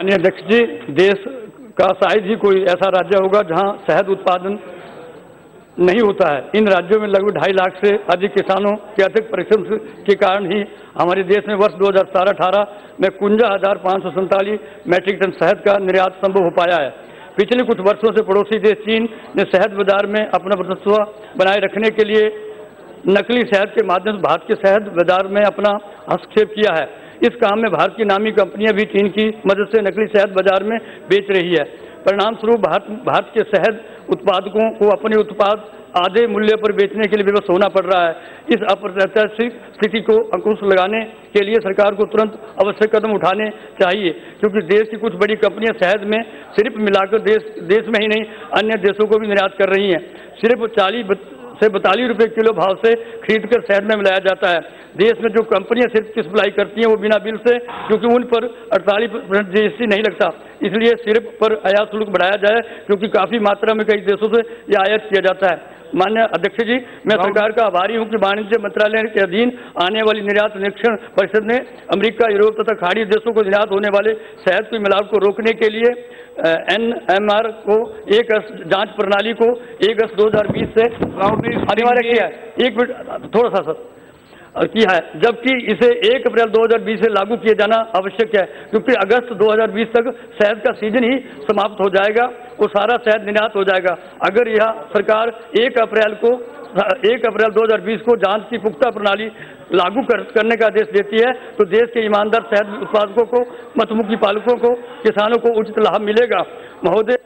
अन्य अध्यक्ष जी, देश का शायद ही कोई ऐसा राज्य होगा जहाँ शहद उत्पादन नहीं होता है। इन राज्यों में लगभग ढाई लाख से अधिक किसानों के अधिक परिश्रम के कारण ही हमारे देश में वर्ष 2017-18 में कुंजा हज़ार सौ मैट्रिक टन शहद का निर्यात संभव हो पाया है। पिछले कुछ वर्षों से पड़ोसी देश चीन ने शहद बाज़ार में अपना वर्चस्व बनाए रखने के लिए नकली शहद के माध्यम से भारत के शहद बाज़ार में अपना हस्तक्षेप किया है। इस काम में भारत की नामी कंपनियाँ भी चीन की मदद से नकली शहद बाज़ार में बेच रही है। परिणाम स्वरूप भारत भारत के शहद उत्पादकों को अपने उत्पाद आधे मूल्य पर बेचने के लिए विवश होना पड़ रहा है। इस अप्रत्याशित स्थिति को अंकुश लगाने के लिए सरकार को तुरंत आवश्यक कदम उठाने चाहिए, क्योंकि देश की कुछ बड़ी कंपनियाँ शहद में सिर्फ़ मिलाकर देश देश में ही नहीं, अन्य देशों को भी निर्यात कर रही हैं। सिर्फ़ चालीस से बतालीस रुपए किलो भाव से खरीद कर शहर में मिलाया जाता है। देश में जो कंपनियाँ सिर्फ़ की सप्लाई करती हैं वो बिना बिल से, क्योंकि उन पर अड़तालीस परसेंट जीएसटी नहीं लगता। इसलिए सिर्फ़ पर आयात शुल्क बढ़ाया जाए क्योंकि काफ़ी मात्रा में कई देशों से यह आयात किया जाता है। मान्य अध्यक्ष जी मैं सरकार का आभारी हूँ कि वाणिज्य मंत्रालय के अधीन आने वाली निर्यात निरीक्षण परिषद ने अमेरिका यूरोप तथा खाड़ी देशों को निर्यात होने वाले शहद की मिलावट को रोकने के लिए एन एम आर को एक जाँच प्रणाली को एक अगस्त दो हज़ार बीस से अनिवार्य किया है। एक मिनट थोड़ा सा सर। किया है। जबकि इसे 1 अप्रैल 2020 से लागू किया जाना आवश्यक है क्योंकि अगस्त 2020 तक शहद का सीज़न ही समाप्त हो जाएगा और सारा शहद निर्यात हो जाएगा। अगर यह सरकार 1 अप्रैल को 1 अप्रैल 2020 को जाँच की पुख्ता प्रणाली लागू कर, करने का आदेश देती है तो देश के ईमानदार शहद उत्पादकों को मतमुखी पालकों को किसानों को उचित लाभ मिलेगा। महोदय